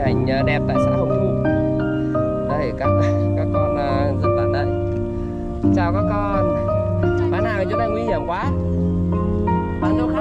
nhà hình đẹp tại xã Hồng Thu. Đây, các các con rất là đây chào các con. Bán hàng ở chỗ này nguy hiểm quá. Bán đâu khác